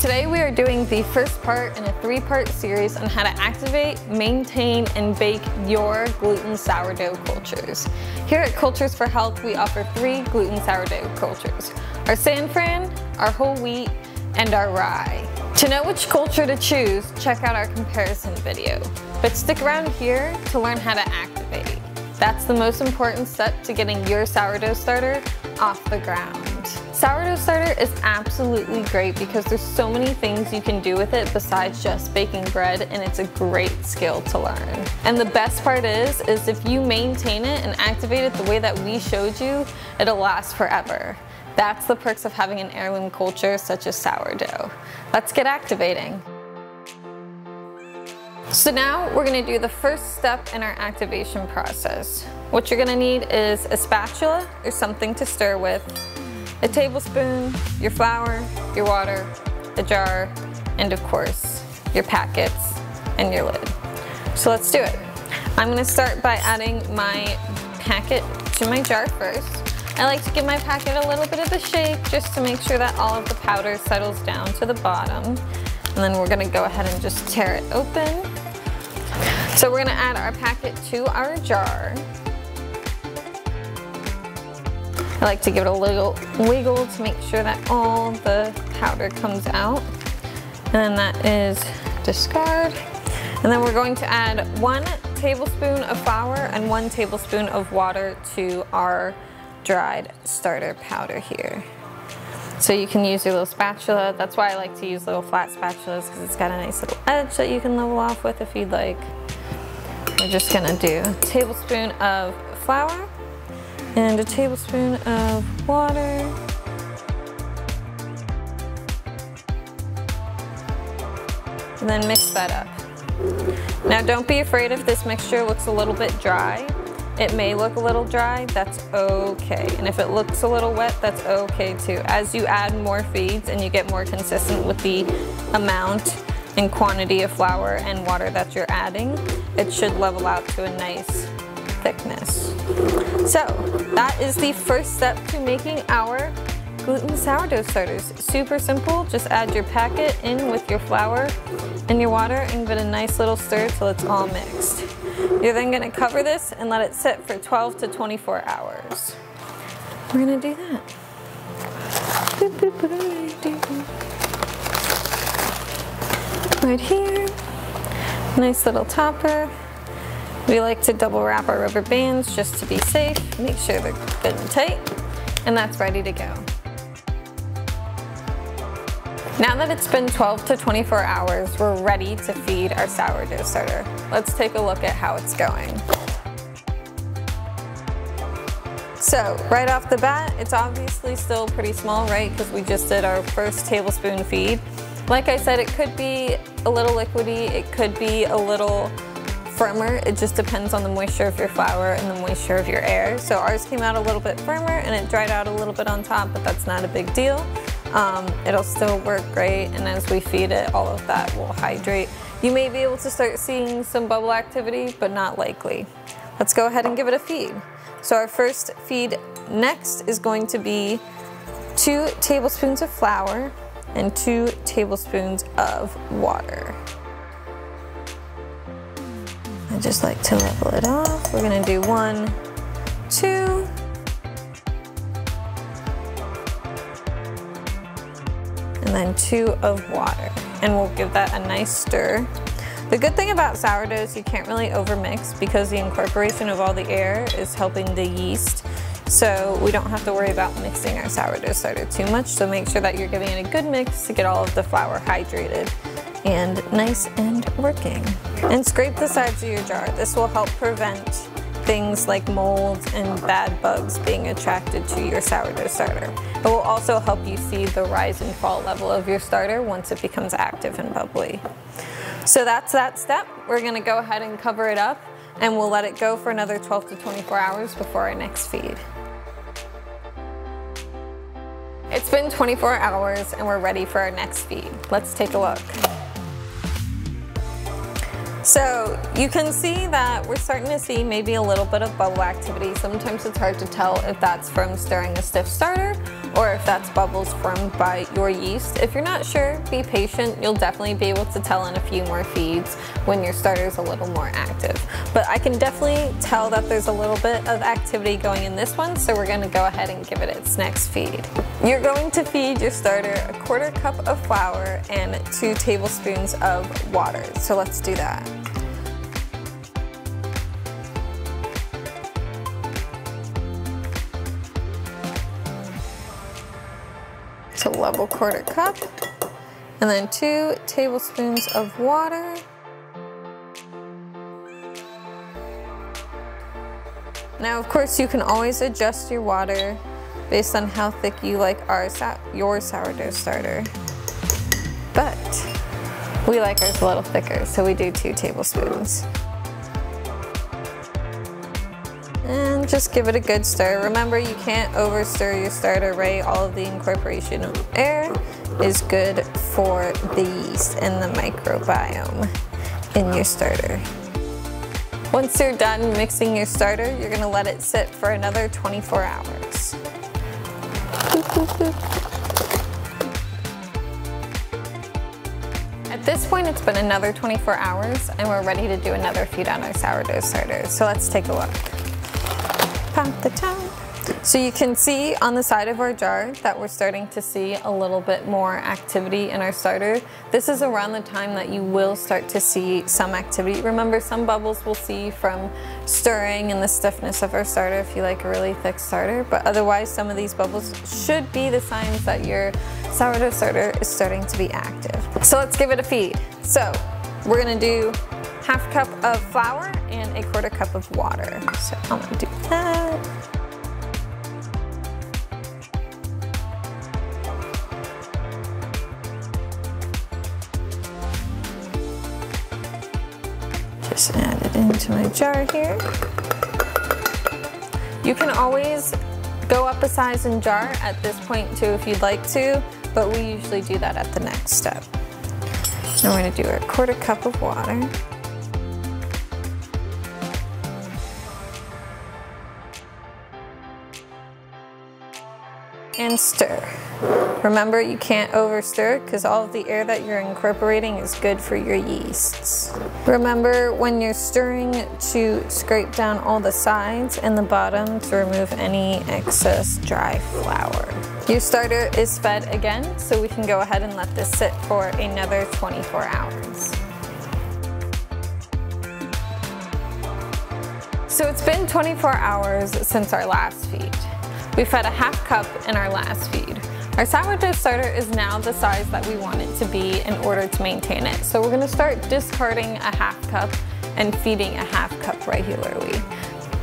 Today we are doing the first part in a three-part series on how to activate, maintain, and bake your gluten sourdough cultures. Here at Cultures for Health, we offer three gluten sourdough cultures. Our San Fran, our whole wheat, and our rye. To know which culture to choose, check out our comparison video. But stick around here to learn how to activate. That's the most important step to getting your sourdough starter off the ground. Sourdough starter is absolutely great because there's so many things you can do with it besides just baking bread and it's a great skill to learn. And the best part is, is if you maintain it and activate it the way that we showed you, it'll last forever. That's the perks of having an heirloom culture such as sourdough. Let's get activating. So now we're gonna do the first step in our activation process. What you're gonna need is a spatula or something to stir with, a tablespoon, your flour, your water, a jar, and of course, your packets and your lid. So let's do it. I'm gonna start by adding my packet to my jar first. I like to give my packet a little bit of a shake just to make sure that all of the powder settles down to the bottom. And then we're gonna go ahead and just tear it open. So we're gonna add our packet to our jar. I like to give it a little wiggle to make sure that all the powder comes out. And then that is discard. And then we're going to add one tablespoon of flour and one tablespoon of water to our dried starter powder here. So you can use your little spatula. That's why I like to use little flat spatulas because it's got a nice little edge that you can level off with if you'd like. We're just gonna do a tablespoon of flour and a tablespoon of water. And then mix that up. Now don't be afraid if this mixture looks a little bit dry. It may look a little dry, that's okay. And if it looks a little wet, that's okay too. As you add more feeds and you get more consistent with the amount and quantity of flour and water that you're adding, it should level out to a nice thickness. So that is the first step to making our gluten sourdough starters. Super simple, just add your packet in with your flour and your water and give it a nice little stir till it's all mixed. You're then gonna cover this and let it sit for 12 to 24 hours. We're gonna do that. Right here, nice little topper. We like to double wrap our rubber bands just to be safe, make sure they're good and tight, and that's ready to go. Now that it's been 12 to 24 hours, we're ready to feed our sourdough starter. Let's take a look at how it's going. So right off the bat, it's obviously still pretty small, right? Because we just did our first tablespoon feed. Like I said, it could be a little liquidy, it could be a little firmer. It just depends on the moisture of your flour and the moisture of your air. So ours came out a little bit firmer and it dried out a little bit on top, but that's not a big deal. Um, it'll still work great and as we feed it, all of that will hydrate. You may be able to start seeing some bubble activity, but not likely. Let's go ahead and give it a feed. So our first feed next is going to be two tablespoons of flour and two tablespoons of water. I just like to level it off. We're gonna do one, two, and then two of water. And we'll give that a nice stir. The good thing about sourdoughs, you can't really overmix because the incorporation of all the air is helping the yeast. So we don't have to worry about mixing our sourdough starter too much. So make sure that you're giving it a good mix to get all of the flour hydrated and nice and working. And scrape the sides of your jar. This will help prevent things like molds and bad bugs being attracted to your sourdough starter. It will also help you see the rise and fall level of your starter once it becomes active and bubbly. So that's that step. We're gonna go ahead and cover it up and we'll let it go for another 12 to 24 hours before our next feed. It's been 24 hours and we're ready for our next feed. Let's take a look. So you can see that we're starting to see maybe a little bit of bubble activity. Sometimes it's hard to tell if that's from stirring a stiff starter or if that's bubbles formed by your yeast. If you're not sure, be patient. You'll definitely be able to tell in a few more feeds when your starter is a little more active. But I can definitely tell that there's a little bit of activity going in this one, so we're gonna go ahead and give it its next feed. You're going to feed your starter a quarter cup of flour and two tablespoons of water. So let's do that. So level quarter cup and then two tablespoons of water. Now of course you can always adjust your water based on how thick you like our your sourdough starter. But we like ours a little thicker, so we do two tablespoons. Just give it a good stir. Remember, you can't over stir your starter, right? All of the incorporation of air is good for the yeast and the microbiome in your starter. Once you're done mixing your starter, you're gonna let it sit for another 24 hours. At this point, it's been another 24 hours and we're ready to do another feed on our sourdough starter. So let's take a look. Pop the. So you can see on the side of our jar that we're starting to see a little bit more activity in our starter. This is around the time that you will start to see some activity. Remember some bubbles we'll see from stirring and the stiffness of our starter if you like a really thick starter, but otherwise some of these bubbles should be the signs that your sourdough starter is starting to be active. So let's give it a feed. So we're gonna do half cup of flour and a quarter cup of water. So I'm gonna do that. Just add it into my jar here. You can always go up a size in jar at this point too if you'd like to, but we usually do that at the next step. Now we're gonna do a quarter cup of water. And stir. Remember, you can't over stir because all of the air that you're incorporating is good for your yeasts. Remember when you're stirring to scrape down all the sides and the bottom to remove any excess dry flour. Your starter is fed again, so we can go ahead and let this sit for another 24 hours. So it's been 24 hours since our last feed. We fed a half cup in our last feed. Our sourdough starter is now the size that we want it to be in order to maintain it. So we're gonna start discarding a half cup and feeding a half cup regularly.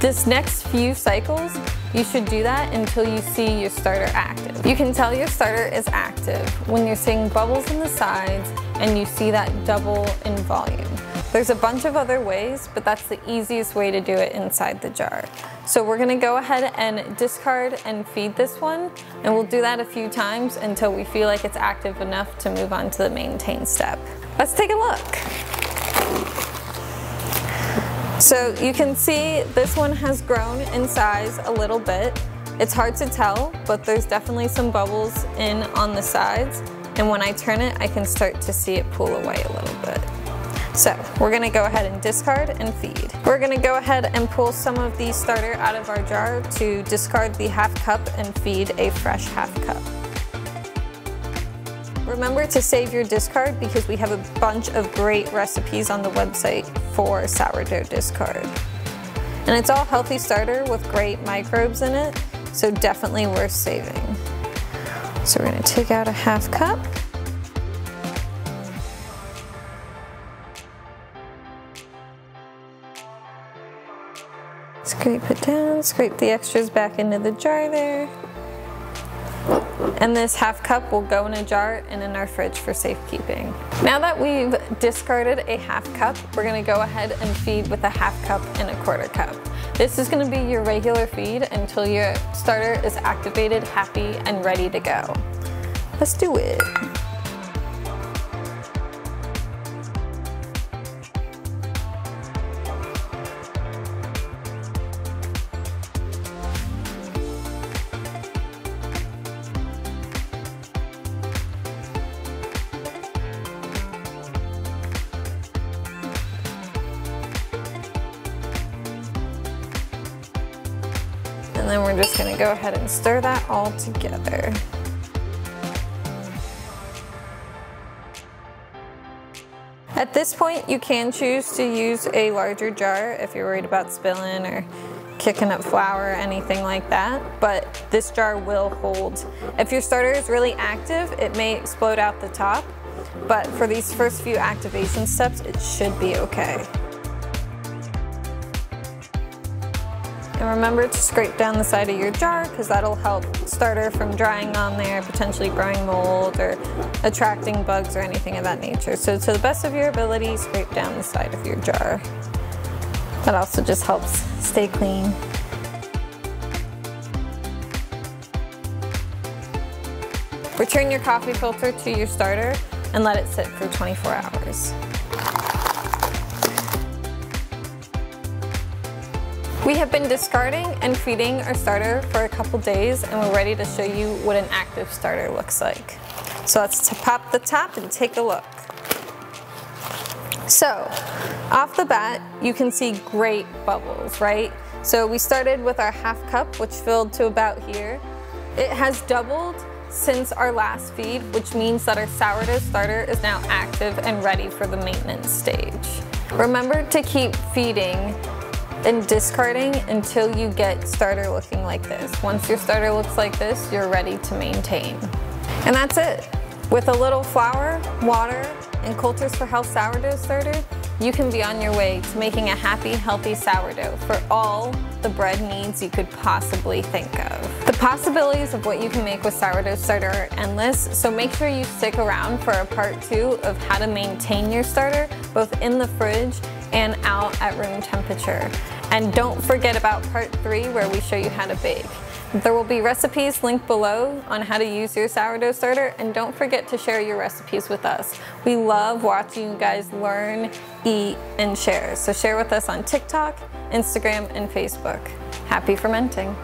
This next few cycles, you should do that until you see your starter active. You can tell your starter is active when you're seeing bubbles in the sides and you see that double in volume. There's a bunch of other ways, but that's the easiest way to do it inside the jar. So we're gonna go ahead and discard and feed this one, and we'll do that a few times until we feel like it's active enough to move on to the maintain step. Let's take a look. So you can see this one has grown in size a little bit. It's hard to tell, but there's definitely some bubbles in on the sides. And when I turn it, I can start to see it pull away a little bit. So we're gonna go ahead and discard and feed. We're gonna go ahead and pull some of the starter out of our jar to discard the half cup and feed a fresh half cup. Remember to save your discard because we have a bunch of great recipes on the website for sourdough discard. And it's all healthy starter with great microbes in it, so definitely worth saving. So we're gonna take out a half cup Scrape it down, scrape the extras back into the jar there. And this half cup will go in a jar and in our fridge for safekeeping. Now that we've discarded a half cup, we're gonna go ahead and feed with a half cup and a quarter cup. This is gonna be your regular feed until your starter is activated, happy, and ready to go. Let's do it. Then we're just gonna go ahead and stir that all together. At this point, you can choose to use a larger jar if you're worried about spilling or kicking up flour or anything like that, but this jar will hold. If your starter is really active, it may explode out the top, but for these first few activation steps, it should be okay. And remember to scrape down the side of your jar because that'll help starter from drying on there, potentially growing mold or attracting bugs or anything of that nature. So to the best of your ability, scrape down the side of your jar. That also just helps stay clean. Return your coffee filter to your starter and let it sit for 24 hours. We have been discarding and feeding our starter for a couple days and we're ready to show you what an active starter looks like. So let's pop the top and take a look. So, off the bat, you can see great bubbles, right? So we started with our half cup, which filled to about here. It has doubled since our last feed, which means that our sourdough starter is now active and ready for the maintenance stage. Remember to keep feeding and discarding until you get starter looking like this. Once your starter looks like this, you're ready to maintain. And that's it. With a little flour, water, and Cultures for Health sourdough starter, you can be on your way to making a happy, healthy sourdough for all the bread needs you could possibly think of. The possibilities of what you can make with sourdough starter are endless, so make sure you stick around for a part two of how to maintain your starter, both in the fridge and out at room temperature. And don't forget about part three where we show you how to bake. There will be recipes linked below on how to use your sourdough starter and don't forget to share your recipes with us. We love watching you guys learn, eat, and share. So share with us on TikTok, Instagram, and Facebook. Happy fermenting!